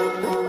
oh, oh.